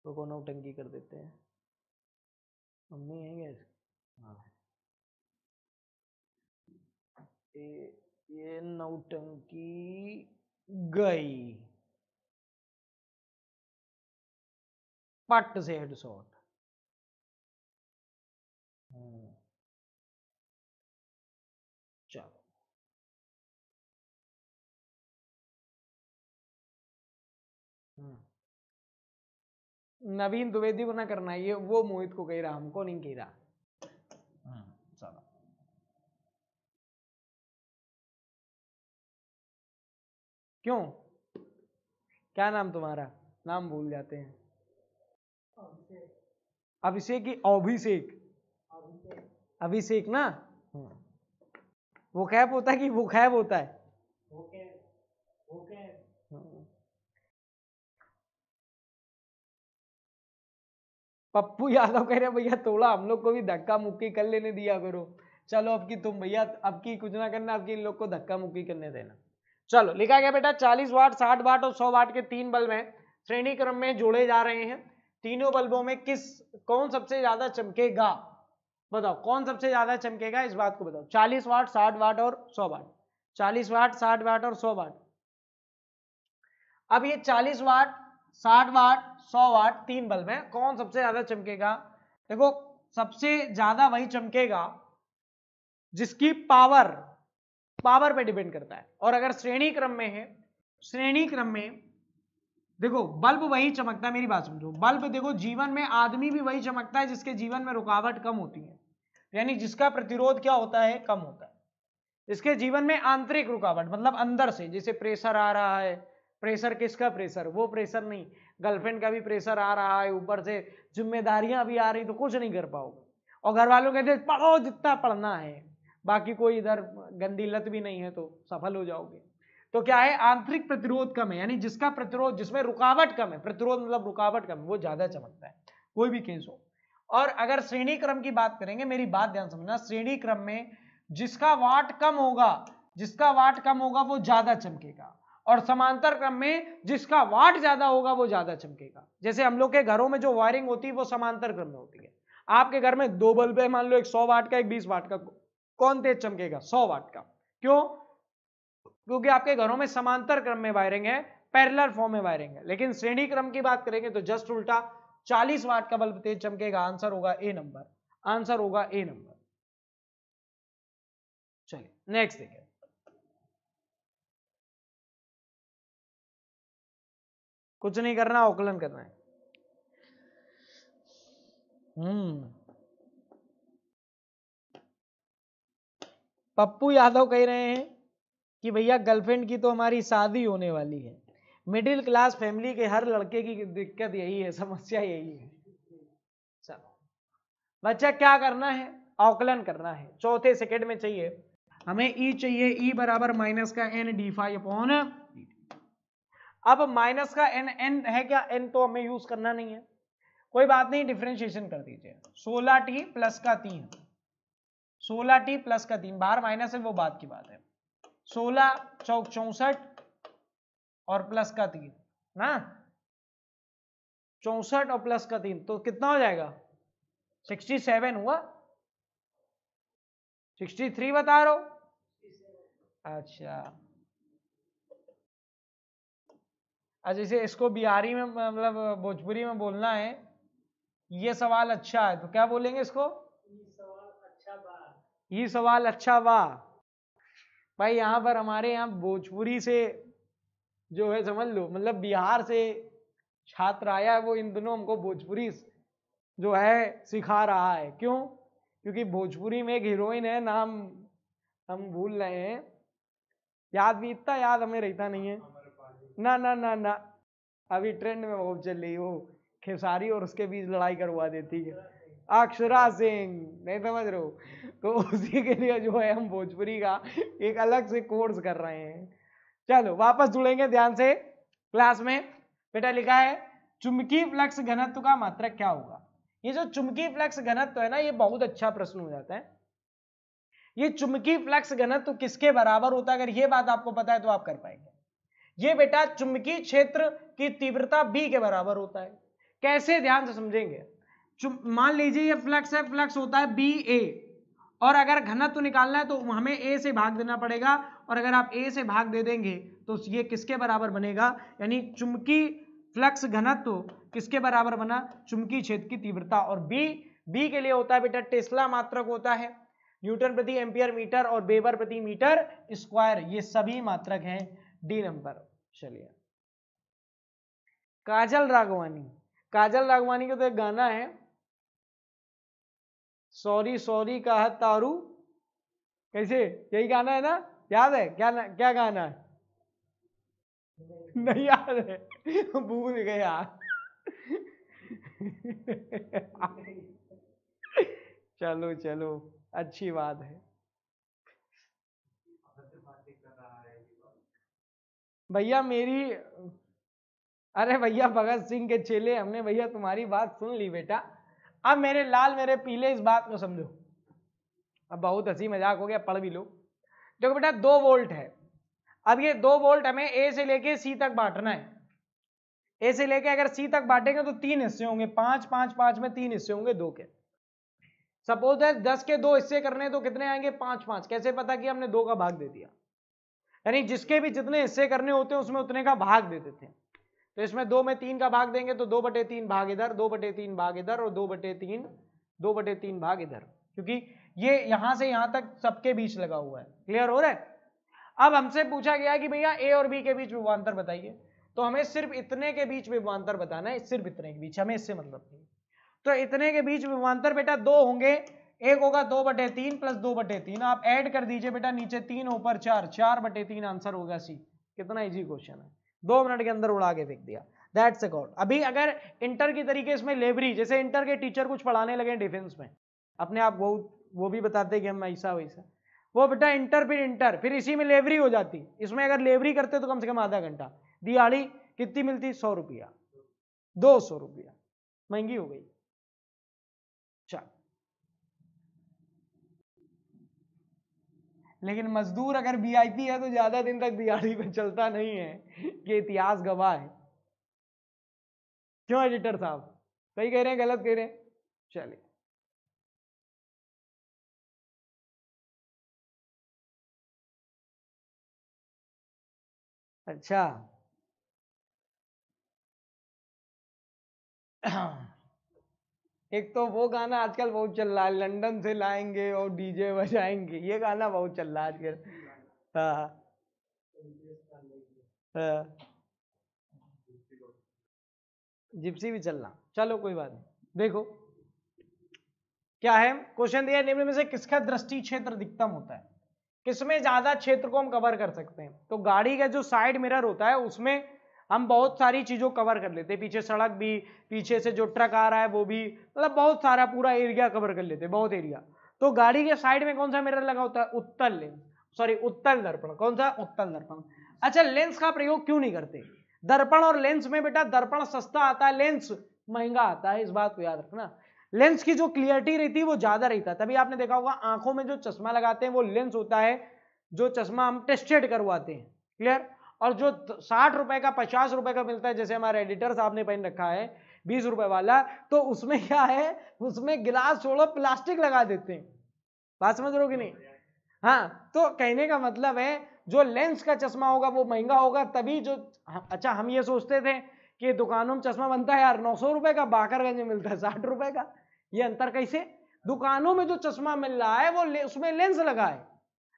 तो नौ नौटंकी कर देते हैं? मम्मी है क्या हाँ। ये ये नौटंकी गई। पट से हेड शॉट नवीन द्विवेदी को ना करना ये वो मोहित को कह रहा हमको नहीं कह रहा। हम्म, चलो। क्यों? क्या नाम तुम्हारा? नाम भूल जाते हैं। अभिषेक। अभिषेक अभिषेक। ना? वो कैब होता है कि वो खैब होता है? पप्पू यादव कह रहे भैया थोड़ा हम लोग को भी धक्का मुक्की कर लेने दिया करो। चलो, अब की तुम, भैया, अब की कुछ ना करना, अब की इन लोग को धक्का मुक्की करने देना। चलो, लिखा गया, बेटा 40 वाट 60 वाट और 100 वाट के तीन बल्ब हैं। श्रेणी क्रम में जोड़े जा रहे हैं। तीनों बल्बों में किस, कौन सबसे ज़्यादा चमकेगा? बताओ, कौन सबसे ज़्यादा चमकेगा, इस बात को बताओ। 40 वाट 60 वाट और 100 वाट। 40 वाट 60 वाट और 100 वाट। अब ये 40 वाट 60 वाट, सौ वाट, तीन बल्ब है। कौन सबसे ज़्यादा चमकेगा? देखो, सबसे ज़्यादा वही चमकेगा जिसकी पावर पावर पे डिपेंड करता है। और अगर श्रेणी क्रम में है, श्रेणी क्रम में, देखो, बल्ब वही चमकता है, मेरी बात समझो। बल्ब देखो, जीवन में आदमी भी वही चमकता है जिसके जीवन में रुकावट कम होती है। यानी जिसका प्रतिरोध क्या होता है, कम होता है। इसके जीवन में आंतरिक रुकावट मतलब अंदर से, जैसे प्रेशर आ रहा है प्रेशर, किसका प्रेशर? वो प्रेशर नहीं। गर्लफ्रेंड का भी प्रेशर आ रहा है, ऊपर से जिम्मेदारियाँ भी आ रही तो कुछ नहीं कर पाओगे। और घर वालों कहते पढ़ो जितना पढ़ना है, बाकी कोई इधर गंदी लत भी नहीं है तो सफल हो जाओगे। तो क्या है, आंतरिक प्रतिरोध कम है, यानी जिसका प्रतिरोध, जिसमें रुकावट कम है, प्रतिरोध मतलब रुकावट कम है, वो ज़्यादा चमकता है, कोई भी केस हो। और अगर श्रेणी क्रम की बात करेंगे, मेरी बात ध्यान समझना, श्रेणी क्रम में जिसका वाट कम होगा, जिसका वाट कम होगा, वो ज़्यादा चमकेगा। और समांतर क्रम में जिसका वाट ज़्यादा होगा, वो ज़्यादा चमकेगा। जैसे हम लोग के घरों में जो वायरिंग होती है, वो समांतर क्रम में होती है। आपके घर में दो बल्ब है, मान लो एक सौ वाट का, एक बीस वाट का, कौन तेज चमकेगा? सौ वाट का। क्यों? क्योंकि आपके घरों में समांतर क्रम में वायरिंग है पैरेलल फॉर्म में वायरिंग है। लेकिन श्रेणी क्रम की बात करेंगे तो जस्ट उल्टा 40 वाट का बल्ब तेज चमकेगा आंसर होगा ए नंबर आंसर होगा ए नंबर चलिए नेक्स्ट देखिए कुछ नहीं करना, औकलन करना है। हम्म। पप्पू यादव कह रहे हैं कि भैया, गर्लफ्रेंड की तो हमारी शादी होने वाली है। मिडिल क्लास फैमिली के हर लड़के की दिक्कत यही है, समस्या यही है। चलो। बच्चा क्या करना है? अवकलन करना है। चौथे सेकेंड में चाहिए। हमें ई e चाहिए ई e बराबर माइनस का एन डी फाइव अपॉन अब माइनस का एन एन है क्या? एन तो हमें यूज़ करना नहीं है। कोई बात नहीं डिफ्रेंशिएशन कर दीजिए। सोलह टी प्लस का तीन। सोलह टी प्लस का तीन, बाहर माइनस है, वो बात की बात है। सोलह चौक चौसठ और प्लस का तीन, ना? चौसठ और प्लस का तीन तो कितना हो जाएगा? सिक्सटी सेवन हुआ। सिक्सटी थ्री बता रहे हो? अच्छा अच्छा जैसे इसको बिहारी में मतलब भोजपुरी में बोलना है ये सवाल अच्छा है तो क्या बोलेंगे इसको? ये सवाल अच्छा वाह भाई यहाँ पर हमारे यहाँ भोजपुरी से जो है समझ लो मतलब बिहार से छात्र आया है वो इन दिनों हमको भोजपुरी जो है सिखा रहा है। क्यों? क्योंकि भोजपुरी में एक हीरोइन है नाम हम भूल रहे हैं। याद भी इतना याद हमें रहता नहीं है। ना ना ना ना। अभी ट्रेंड में बहुत चल रही हो खेसारी और उसके बीच लड़ाई करवा देती है। अक्षरा सिंह, नहीं समझ रहे हो? तो उसी के लिए जो है हम भोजपुरी का एक अलग से कोर्स कर रहे हैं। चलो, वापस जुड़ेंगे ध्यान से क्लास में। बेटा लिखा है, चुंबकीय फ्लक्स घनत्व का मात्रक क्या होगा? ये जो चुंबकीय फ्लक्स घनत्व है ना, ये बहुत अच्छा प्रश्न हो जाता है। ये चुंबकीय फ्लक्स घनत्व किसके बराबर होता है? अगर ये बात आपको पता है तो आप कर पाएँगे। ये बेटा चुंबकीय क्षेत्र की तीव्रता बी के बराबर होता है। कैसे ध्यान से समझेंगे? मान लीजिए ये फ्लक्स है, फ्लक्स होता है बी ए और अगर घनत्व निकालना है तो हमें ए से भाग देना पड़ेगा। और अगर आप ए से भाग दे देंगे तो ये किसके बराबर बनेगा? यानी चुंबकीय फ्लक्स घनत्व किसके बराबर बना? चुंबकीय क्षेत्र की तीव्रता। और बी बी के लिए होता है बेटा टेस्ला मात्रक होता है। न्यूटन प्रति एम्पियर मीटर और बेबर प्रति मीटर स्क्वायर, ये सभी मात्रक हैं। डी नंबर चलिए। काजल रागवानी काजल रागवानी का तो एक गाना है। सॉरी सॉरी का तारू। कैसे? यही गाना है ना? याद है? क्या ना, क्या गाना है? नहीं याद है। भूल गया। चलो चलो। अच्छी बात है। भैया मेरी, अरे भैया भगत सिंह के चेले, हमने भैया तुम्हारी बात सुन ली बेटा। अब मेरे लाल, मेरे पीले इस बात को समझो। अब बहुत हँसी मज़ाक हो गया, पढ़ भी लो। देखो बेटा, दो वोल्ट है। अब ये दो वोल्ट हमें ए से लेके सी तक बांटना है। ए से लेके अगर सी तक बांटेंगे तो तीन हिस्से होंगे। पाँच पाँच पाँच में तीन हिस्से होंगे, दो के। सपोज़ दस के दो हिस्से करने तो कितने आएँगे? पाँच पाँच। कैसे पता कि हमने दो का भाग दे दिया? यानी जिसके भी जितने हिस्से करने होते हैं, उसमें उतने का भाग देते थे। तो इसमें दो में तीन का भाग देंगे तो दो बटे तीन भाग इधर, दो बटे तीन भाग इधर और दो बटे तीन, दो बटे तीन भाग इधर। क्योंकि ये यहाँ से यहाँ तक सबके बीच लगा हुआ है। क्लियर हो रहा है? अब हमसे पूछा गया कि भैया ए और बी के बीच विभवांतर बताइए। तो हमें सिर्फ़ इतने के बीच विभवांतर बताना है, सिर्फ़ इतने के बीच, हमें इससे मतलब नहीं। तो इतने के बीच विभवांतर बेटा दो होंगे एक होगा, दो बटे तीन प्लस दो बटे तीन। आप ऐड कर दीजिए बेटा, नीचे तीन, ऊपर चार। चार बटे तीन आंसर होगा सी कितना इजी क्वेश्चन है। दो मिनट के अंदर उड़ा के फेंक दिया। दैट्स अकाउंट अभी अगर इंटर की तरीके इसमें लेबरी जैसे इंटर के टीचर कुछ पढ़ाने लगे डिफेंस में, अपने आप वो वो भी बताते कि हम ऐसा वैसा वो बेटा इंटर फिर इंटर फिर इसी में लेबरी हो जाती। इसमें अगर लेबरी करते तो कम से कम आधा घंटा। दिहाड़ी कितनी मिलती? सौ रुपया। दो सौ रुपया। महँगी हो गई। चल। लेकिन मजदूर अगर वीआईपी है तो ज़्यादा दिन तक दिहाड़ी पे चलता नहीं है। ये इतिहास गवाह है। क्यों एडिटर साहब? सही कह रहे हैं, गलत कह रहे हैं? चलिए। अच्छा। एक तो वो गाना आजकल बहुत चल रहा है, लंदन से लाएँगे और डीजे बजाएँगे। ये गाना बहुत चल रहा है आजकल। हाँ। हाँ। जिप्सी भी चलना चलो कोई बात नहीं। देखो। क्या है? क्वेश्चन दिया निम्न में से किसका दृष्टि क्षेत्र अधिकतम होता है? किसमें ज़्यादा क्षेत्र को हम कवर कर सकते हैं? तो गाड़ी का जो साइड मिरर होता है, उसमें हम बहुत सारी चीज़ों कवर कर लेते पीछे सड़क भी, पीछे से जो ट्रक आ रहा है, वो भी मतलब बहुत सारा पूरा एरिया कवर कर लेते बहुत एरिया तो गाड़ी के साइड में कौन सा मिरर लगा होता है? उत्तल लेंस सॉरी उत्तल दर्पण। कौन सा? उत्तल दर्पण। अच्छा लेंस का प्रयोग क्यों नहीं करते? दर्पण और लेंस में बेटा, दर्पण सस्ता आता है लेंस महँगा आता है, इस बात को याद रखना। लेंस की जो क्लियरिटी रहती है, वो ज़्यादा रहता है। तभी आपने देखा होगा, आँखों में जो चश्मा लगाते हैं, वो लेंस होता है, जो चश्मा हम टेस्टेड करवाते हैं। क्लियर और जो साठ रुपए का, पचास रुपए का मिलता है, जैसे हमारे एडिटर साहब ने पहन रखा है, बीस रुपए वाला तो उसमें क्या है, उसमें गिलास छोड़ो, प्लास्टिक लगा देते हैं। बात समझ रहे हो कि नहीं? हाँ तो कहने का मतलब है, जो लेंस का चश्मा होगा, वो महँगा होगा, तभी जो अच्छा हम ये सोचते थे कि दुकानों में चश्मा बनता है, यार, नौ सौ रुपए का, बाकरगंज में मिलता है, साठ रुपए का, ये अंतर कैसे? दुकानों में जो चश्मा मिल रहा है, वो उसमें लेंस लगा है।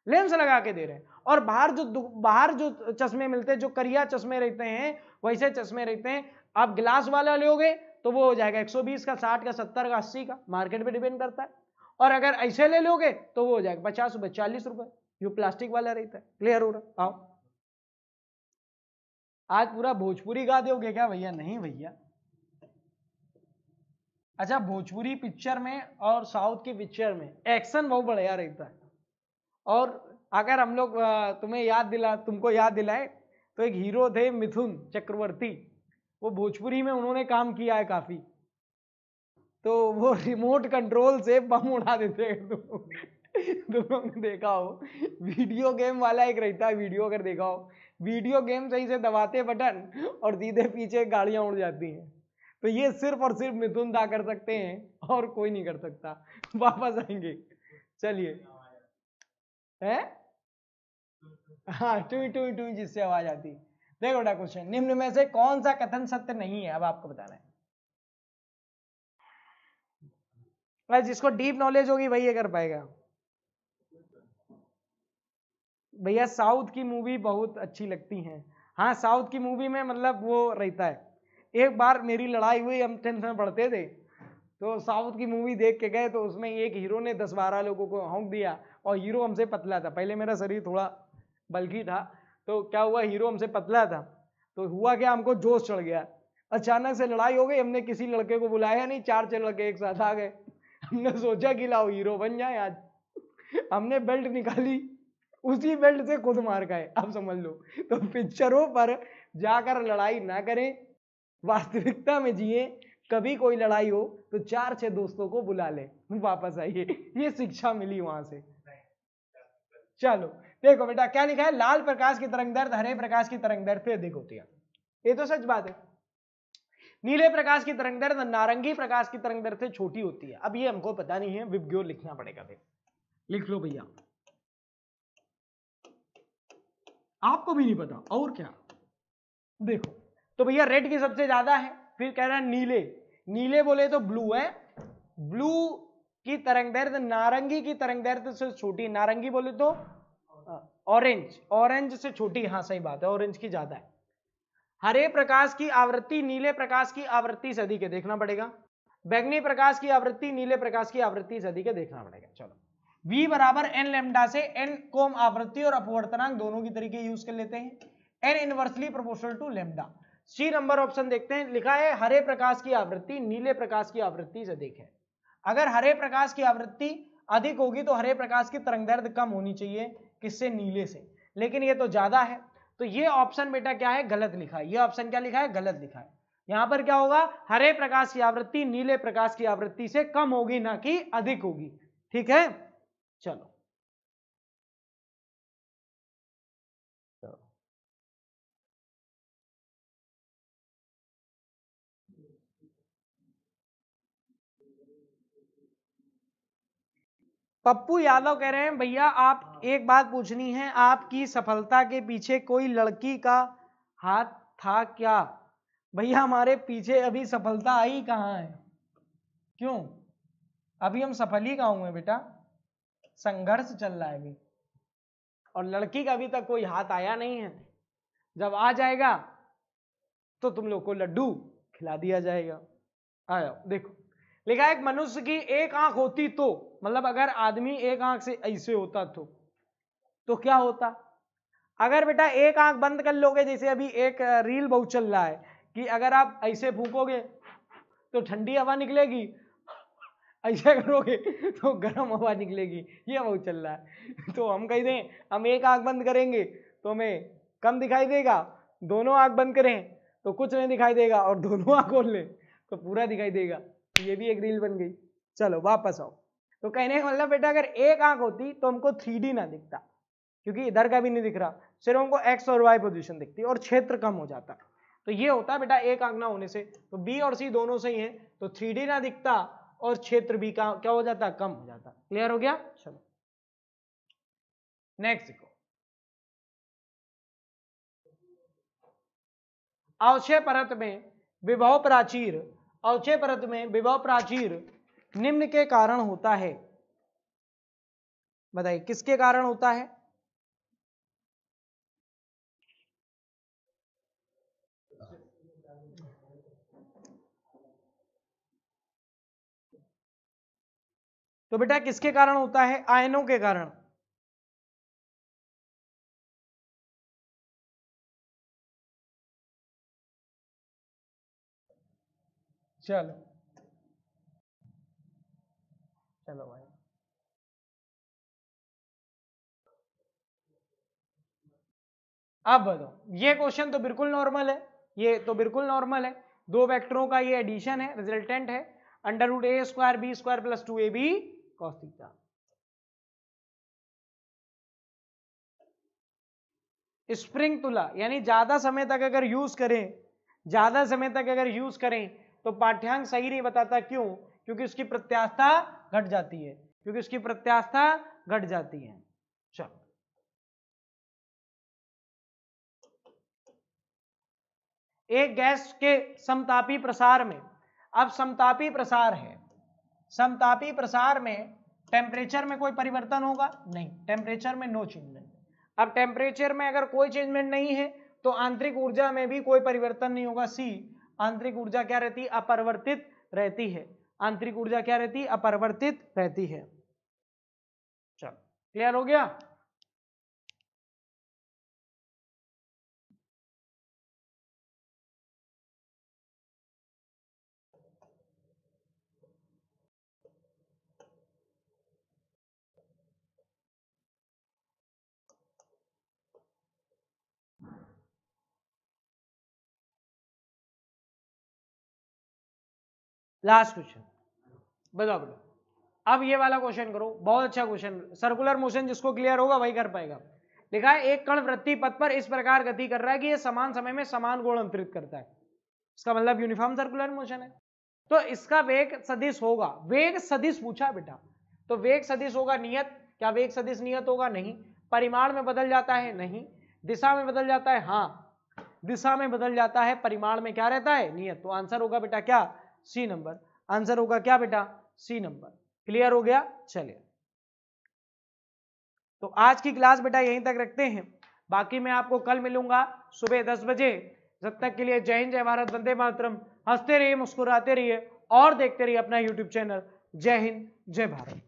लेंस लगा के दे रहे हैं। और बाहर जो बाहर जो चश्मे मिलते हैं, जो करिया चश्मे रहते हैं, वैसे चश्मे रहते हैं, आप ग्लास वाला लोगे तो वो हो जाएगा 120 का 60 का 70 का 80 का, मार्केट पे डिपेंड करता है। और अगर ऐसे ले लोगे तो वो हो जाएगा पचास रुपए, चालीस रुपए, जो प्लास्टिक वाला रहता है, क्लियर हो रहा आओ। आज पूरा भोजपुरी गा दोगे क्या भैया? नहीं भैया। अच्छा भोजपुरी पिक्चर में और साउथ की पिक्चर में एक्शन बहुत बढ़िया रहता है। और अगर हम लोग तुम्हें याद दिला, तुमको याद दिलाए तो एक हीरो थे मिथुन चक्रवर्ती। वो भोजपुरी में उन्होंने काम किया है काफ़ी। तो वो रिमोट कंट्रोल से बम उड़ा देते हैं। ने देखा हो? वीडियो गेम वाला एक रहता है वीडियो अगर देखा हो? वीडियो गेम सही से दबाते बटन और सीधे पीछे गाड़ियाँ उड़ जाती हैं। तो ये सिर्फ़ और सिर्फ़ मिथुन दा कर सकते हैं और कोई नहीं कर सकता। वापस आएँगे। चलिए। है? हाँ टू टू टू जिससे आवाज़ आती। देखो बेटा क्वेश्चन, निम्न में से कौन सा कथन सत्य नहीं है? अब आपको बताना है। जिसको डीप नॉलेज होगी वही कर पाएगा। भैया, साउथ की मूवी बहुत अच्छी लगती हैं। हाँ साउथ की मूवी में मतलब वो रहता है। एक बार मेरी लड़ाई हुई, हम टेंथ में पढ़ते थे तो साउथ की मूवी देख के गए तो उसमें एक हीरो ने दस बारह लोगों को होंक दिया। और हीरो हमसे पतला था। पहले मेरा शरीर थोड़ा बल्कि था तो क्या हुआ? हीरो हमसे पतला था तो हुआ क्या? हमको जोश चढ़ गया। अचानक से लड़ाई हो गई, हमने किसी लड़के को बुलाया नहीं, चार चार लड़के एक साथ आ गए। हमने सोचा कि लाओ हीरो बन जाए आज। हमने बेल्ट निकाली, उसी बेल्ट से खुद मार गए अब समझ लो। तो पिक्चरों पर जाकर लड़ाई ना करें, वास्तविकता में जिए, कभी कोई लड़ाई हो तो चार छह दोस्तों को बुला ले, वापस आइए। ये शिक्षा मिली वहाँ से। चलो, देखो बेटा, क्या लिखा है? लाल प्रकाश की तरंग दर्द, हरे प्रकाश की तरंग दर्द से अधिक होती है ये तो सच बात है। नीले प्रकाश की तरंग दर्द, नारंगी प्रकाश की तरंग दर्द से छोटी होती है। अब ये हमको पता नहीं है विज्ञो लिखना पड़ेगा फिर। लिख लो भैया। आपको भी नहीं पता, और क्या? देखो तो भैया रेड की सबसे ज़्यादा है, फिर कह रहा है नीले। नीले बोले तो ब्लू है। ब्लू की तरंग दर्द नारंगी की तरंग दर्द से छोटी, नारंगी बोले तो ऑरेंज ऑरेंज से छोटी हाँ सही बात है ऑरेंज की ज़्यादा है। हरे प्रकाश की आवृत्ति नीले प्रकाश की आवृत्ति से अधिक है, देखना पड़ेगा। बैगनी प्रकाश की आवृत्ति नीले प्रकाश की आवृत्ति से अधिक है, देखना पड़ेगा, चलो। V बराबर एन लेमडा से एन कोम आवृत्ति और अपवर्तनांक दोनों की तरीके यूज़ कर लेते हैं। N inversely proportional to lambda C number option देखते हैं, लिखा है, हरे प्रकाश की आवृत्ति नीले प्रकाश की आवृत्ति से अधिक है। अगर हरे प्रकाश की आवृत्ति अधिक होगी तो हरे प्रकाश की तरंग दर्द कम होनी चाहिए, किससे? नीले से। लेकिन ये तो ज़्यादा है। तो ये ऑप्शन बेटा क्या है? गलत लिखा है। ये ऑप्शन क्या लिखा है? गलत लिखा है। यहाँ पर क्या होगा? हरे प्रकाश की आवृत्ति नीले प्रकाश की आवृत्ति से कम होगी, ना कि अधिक होगी। ठीक है? चलो। पप्पू यादव कह रहे हैं भैया आप एक बात पूछनी है आपकी सफलता के पीछे कोई लड़की का हाथ था क्या? भैया हमारे पीछे अभी सफलता आई कहाँ है? क्यों? अभी हम सफल ही कहा हुए बेटा? संघर्ष चल रहा है अभी। और लड़की का अभी तक कोई हाथ आया नहीं है। जब आ जाएगा तो तुम लोग को लड्डू खिला दिया जाएगा। आया देखो। लिखा एक मनुष्य की एक आँख होती तो। मतलब अगर आदमी एक आँख से ऐसे होता तो तो क्या होता? अगर बेटा एक आँख बंद कर लोगे, जैसे अभी एक रील बहुत चल रहा है कि अगर आप ऐसे फूकोगे तो ठंडी हवा निकलेगी। ऐसा करोगे तो गर्म हवा निकलेगी। ये बहुत चल रहा है। तो हम कह दें, हम एक आँख बंद करेंगे तो हमें कम दिखाई देगा। दोनों आँख बंद करें तो कुछ नहीं दिखाई देगा और दोनों आँख खोल लें तो पूरा दिखाई देगा। ये भी एक रील बन गई। चलो, वापस आओ। तो कहने का मतलब बेटा, अगर एक आँख होती तो हमको थ्री ना दिखता, क्योंकि इधर का भी नहीं दिख रहा। सिर्फ़ हमको एक्स और वाई पोजिशन दिखती और क्षेत्र कम हो जाता। तो ये होता, बेटा, एक आँख ना होने से। तो बी और सी दोनों सही है तो थ्री ना दिखता और क्षेत्र भी का, क्या हो जाता? कम हो जाता। क्लियर हो गया? चलो। नेक्स्ट देखो। अवक्षय परत में विभव प्राचीर अवचय परत में विभव प्राचीर निम्न के कारण होता है। बताइए, किसके कारण होता है? तो बेटा, किसके कारण होता है? आयनों के कारण। चलो। चलो भाई। अब बताओ ये क्वेश्चन तो बिल्कुल नॉर्मल है। ये तो बिल्कुल नॉर्मल है। दो वेक्टरों का ये एडिशन है रिजल्टेंट है। Under root a square b square plus two a b cos theta spring तुला यानी ज़्यादा समय तक अगर यूज़ करें ज़्यादा समय तक अगर यूज़ करें तो पाठ्यांक सही नहीं बताता क्यों? क्योंकि उसकी प्रत्यास्थता घट जाती है। क्योंकि उसकी प्रत्यास्थता घट जाती है। चलो। एक गैस के समतापी प्रसार में, अब समतापी प्रसार है। समतापी प्रसार में टेम्परेचर में कोई परिवर्तन होगा? नहीं टेम्परेचर में नो चेंजमेंट अब टेम्परेचर में अगर कोई चेंजमेंट नहीं है तो आंतरिक ऊर्जा में भी कोई परिवर्तन नहीं होगा। सी आंतरिक ऊर्जा क्या रहती है? अपरिवर्तित रहती है। आंतरिक ऊर्जा क्या रहती है? अपरिवर्तित रहती है। चलो क्लियर हो गया? लास्ट क्वेश्चन बताओ बताओ अब ये वाला क्वेश्चन करो, बहुत अच्छा क्वेश्चन सर्कुलर मोशन जिसको क्लियर होगा, वही कर पाएगा। लिखा है, एक कण वृत्ति पथ पर इस प्रकार गति कर रहा है कि ये समान समय में समान गुण अंतरित करता है। इसका मतलब यूनिफॉर्म सर्कुलर मोशन है। तो इसका वेग सदिश होगा। वेग सदिश पूछा बेटा। तो वेग सदिश होगा नियत। क्या वेग सदिश नियत होगा? नहीं। परिमाण में बदल जाता है? नहीं। दिशा में बदल जाता है? हाँ। दिशा में बदल जाता है, परिमाण में क्या रहता है? नियत। तो आंसर होगा बेटा क्या? सी नंबर। आंसर होगा क्या बेटा? सी नंबर। क्लियर हो गया? चलिए। तो आज की क्लास बेटा यहीं तक रखते हैं। बाकी मैं आपको कल मिलूँगा सुबह दस बजे। जब तक के लिए जय हिंद, जय भारत, वंदे मातरम। हँसते रहिए, मुस्कुराते रहिए और देखते रहिए अपना यूट्यूब चैनल। जय हिंद, जय भारत।